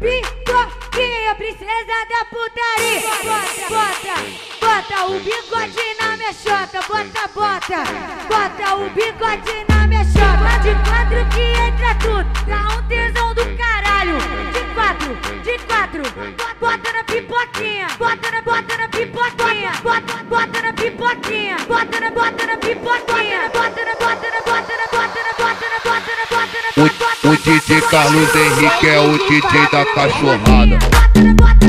Bigodinho, princesa da putaria. Bota, bota, bota o bigode na mexota. Bota, bota, bota o bigode na mexota. De quatro que entra tudo, dá um tesão do caralho. De quatro, de quatro, bota na pipoquinha. Bota na, bota na pipoquinha. Bota, bota na pipoquinha. Bota na, bota na pipoquinha. O DJ Carlos Henrique é o DJ da cachorrada.